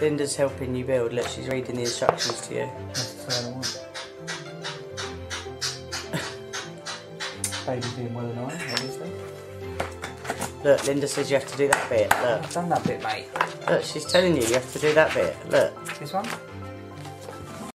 Linda's helping you build. Look, she's reading the instructions to you. That's the third one. Baby doing well and I, obviously. Look, Linda says you have to do that bit. Look, I've done that bit, mate. look, she's telling you you have to do that bit. Look, This one?